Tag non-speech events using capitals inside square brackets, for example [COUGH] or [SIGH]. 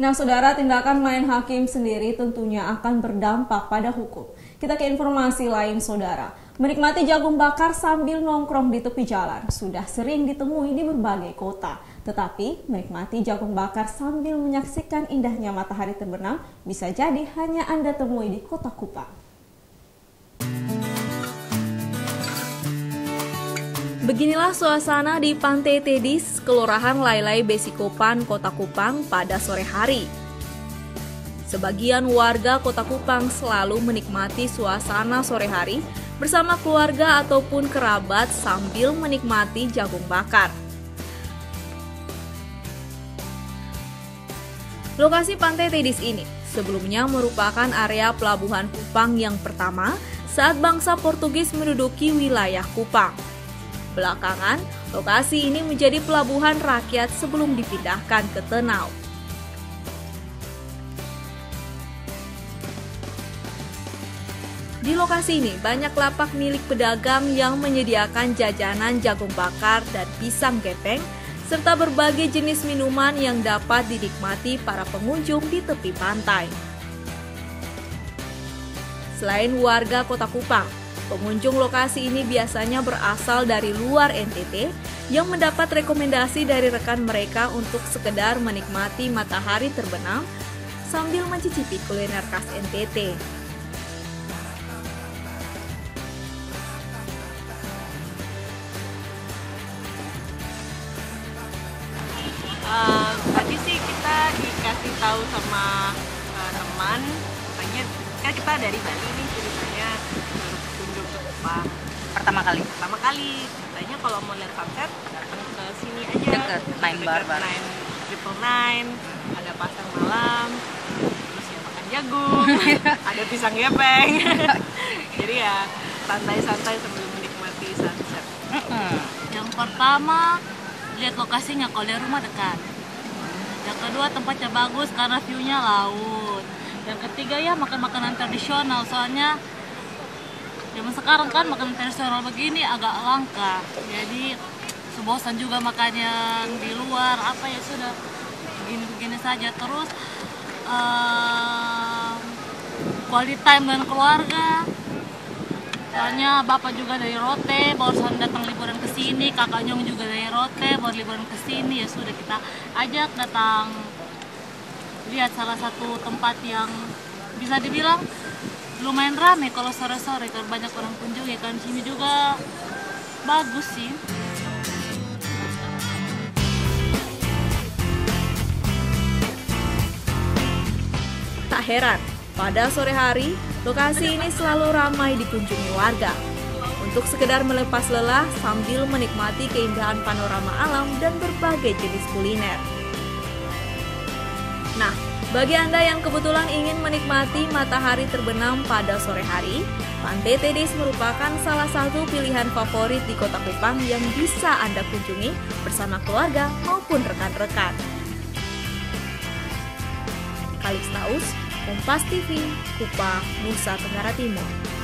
Nah, saudara, tindakan main hakim sendiri tentunya akan berdampak pada hukum. Kita ke informasi lain, saudara. Menikmati jagung bakar sambil nongkrong di tepi jalan sudah sering ditemui di berbagai kota. Tetapi, menikmati jagung bakar sambil menyaksikan indahnya matahari terbenam bisa jadi hanya Anda temui di kota Kupang. Beginilah suasana di Pantai Tedis, Kelurahan Lailai Besikopan, Kota Kupang pada sore hari. Sebagian warga Kota Kupang selalu menikmati suasana sore hari bersama keluarga ataupun kerabat sambil menikmati jagung bakar. Lokasi Pantai Tedis ini sebelumnya merupakan area pelabuhan Kupang yang pertama saat bangsa Portugis menduduki wilayah Kupang. Belakangan, lokasi ini menjadi pelabuhan rakyat sebelum dipindahkan ke Tenau. Di lokasi ini banyak lapak milik pedagang yang menyediakan jajanan jagung bakar dan pisang gepeng serta berbagai jenis minuman yang dapat dinikmati para pengunjung di tepi pantai. Selain warga Kota Kupang, Pengunjung lokasi ini biasanya berasal dari luar NTT yang mendapat rekomendasi dari rekan mereka untuk sekedar menikmati matahari terbenam sambil mencicipi kuliner khas NTT. Uh, tadi sih kita dikasih tahu sama uh, teman, katanya kan kita dari Bali nih ceritanya apa pertama kali? Pertama kali. Katanya kalau mau lihat sunset datang ke sini aja. Deket Nine Bar Bar. Nine Triple Nine. Ada pasar malam terus ya makan jagung [LAUGHS] ada pisang gepeng. [LAUGHS] Jadi ya santai-santai sambil menikmati sunset. Mm -hmm. yang pertama lihat lokasinya. Kalau dari rumah dekat. Yang kedua tempatnya bagus karena viewnya laut. Yang ketiga ya makan makanan tradisional. Soalnya zaman sekarang kan makanan tradisional begini agak langka. Jadi sebosan juga makan di luar apa ya sudah begini-begini saja. Terus uh, quality time dengan keluarga. Soalnya bapak juga dari Rote barusan datang liburan ke sini. Kakak Nyong juga dari Rote baru liburan ke sini. Ya sudah kita ajak datang. Lihat salah satu tempat yang bisa dibilang lumayan rame kalau sore-sore kan banyak orang kunjungi kan sini juga bagus sih Tak heran, pada sore hari, lokasi ini selalu ramai dikunjungi warga. Untuk sekedar melepas lelah sambil menikmati keindahan panorama alam dan berbagai jenis kuliner. Nah, bagi Anda yang kebetulan ingin menikmati matahari terbenam pada sore hari, Pantai Tedis merupakan salah satu pilihan favorit di Kota Kupang yang bisa Anda kunjungi bersama keluarga maupun rekan-rekan. Kalistaus, Kompas TV, Kupang, Nusa Tenggara Timur.